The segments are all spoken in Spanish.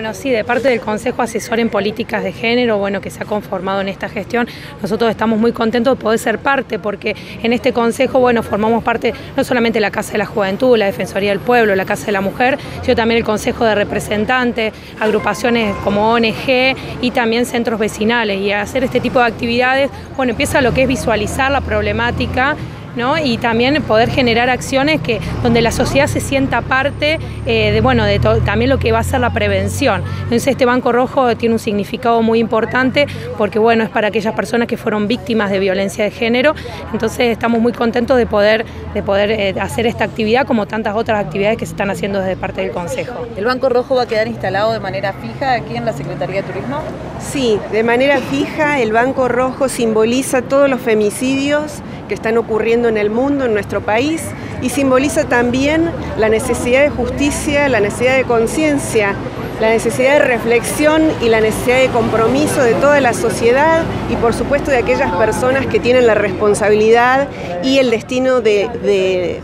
Bueno, sí, de parte del Consejo Asesor en Políticas de Género, bueno, que se ha conformado en esta gestión, nosotros estamos muy contentos de poder ser parte, porque en este Consejo, bueno, formamos parte no solamente la Casa de la Juventud, la Defensoría del Pueblo, la Casa de la Mujer, sino también el Consejo de Representantes, agrupaciones como ONG y también centros vecinales. Y hacer este tipo de actividades, bueno, empieza lo que es visualizar la problemática y también poder generar acciones que, donde la sociedad se sienta parte eh, de, bueno, de también lo que va a ser la prevención. Entonces este Banco Rojo tiene un significado muy importante porque bueno, es para aquellas personas que fueron víctimas de violencia de género, entonces estamos muy contentos de poder, de poder eh, hacer esta actividad como tantas otras actividades que se están haciendo desde parte del Consejo. ¿El Banco Rojo va a quedar instalado de manera fija aquí en la Secretaría de Turismo? Sí, de manera fija el Banco Rojo simboliza todos los femicidios que están ocurriendo en el mundo, en nuestro país, y simboliza también la necesidad de justicia, la necesidad de conciencia, la necesidad de reflexión y la necesidad de compromiso de toda la sociedad y por supuesto de aquellas personas que tienen la responsabilidad y el destino de,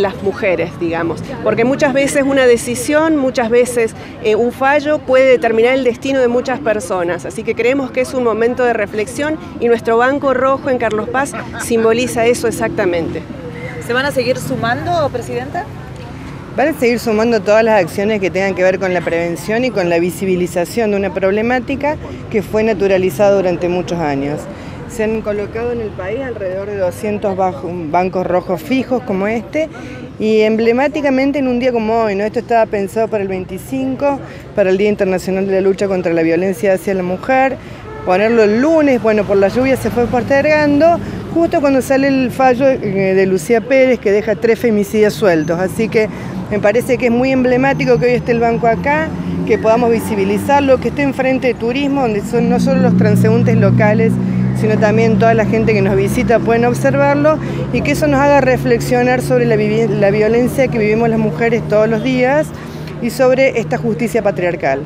las mujeres, digamos. Porque muchas veces una decisión, muchas veces eh, un fallo puede determinar el destino de muchas personas. Así que creemos que es un momento de reflexión y nuestro Banco Rojo en Carlos Paz simboliza eso exactamente. ¿Se van a seguir sumando, Presidenta? Van a seguir sumando todas las acciones que tengan que ver con la prevención y con la visibilización de una problemática que fue naturalizada durante muchos años. Se han colocado en el país alrededor de 200 bancos rojos fijos como este y emblemáticamente en un día como hoy, ¿no? Esto estaba pensado para el 25, para el Día Internacional de la Lucha contra la Violencia hacia la Mujer, ponerlo el lunes, bueno, por la lluvia se fue postergando, justo cuando sale el fallo eh, de Lucía Pérez que deja tres femicidios sueltos, así que me parece que es muy emblemático que hoy esté el banco acá, que podamos visibilizarlo, que esté enfrente de turismo, donde son no solo los transeúntes locales, sino también toda la gente que nos visita pueden observarlo y que eso nos haga reflexionar sobre la, la violencia que vivimos las mujeres todos los días y sobre esta justicia patriarcal.